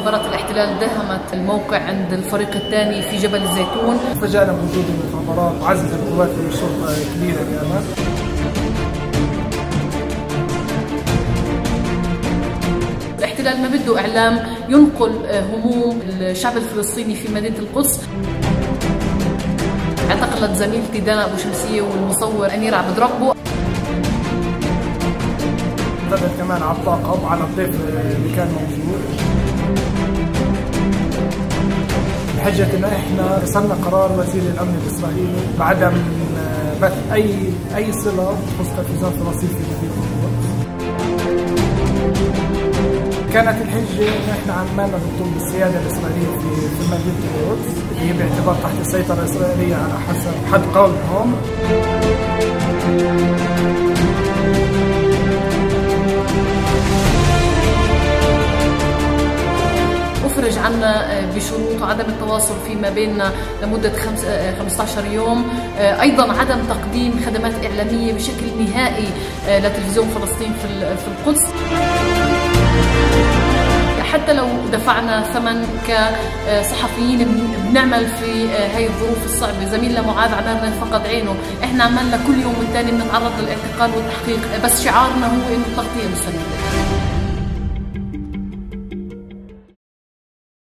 مخابرات الاحتلال داهمت الموقع عند الفريق الثاني في جبل الزيتون. فجأنا بوجود المخابرات وعزز القوات الشرطة كبيرة كانت الاحتلال ما بده إعلام ينقل هموم الشعب الفلسطيني في مدينة القدس. اعتقلت زميلتي دانا أبو شمسية والمصور أمير عبد ربه. اعتدت كمان على الطاقم على الضيف اللي كان موجود. بحجة ان إحنا رسلنا قرار وزير الأمن الإسرائيلي بعدم بث اي أي صلة تخص تنفيذات فلسطين في القدس. كانت الحجة إن إحنا عمالنا نطلب بالسيادة الإسرائيلية في مدينة القدس هي باعتبار تحت السيطرة الإسرائيلية على حسب حد قولهم. افرج عنا بشروط عدم التواصل فيما بيننا لمدة 15 يوم. أيضا عدم تقديم خدمات إعلامية بشكل نهائي لتلفزيون فلسطين في القدس. حتى لو دفعنا ثمن كصحفيين بنعمل في هاي الظروف الصعبة. زميلنا معاذ عبالنا فقد عينه. إحنا عملنا كل يوم والتاني بنتعرض للاعتقال والتحقيق بس شعارنا هو إنه التغطية مستمرة.